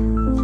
Let's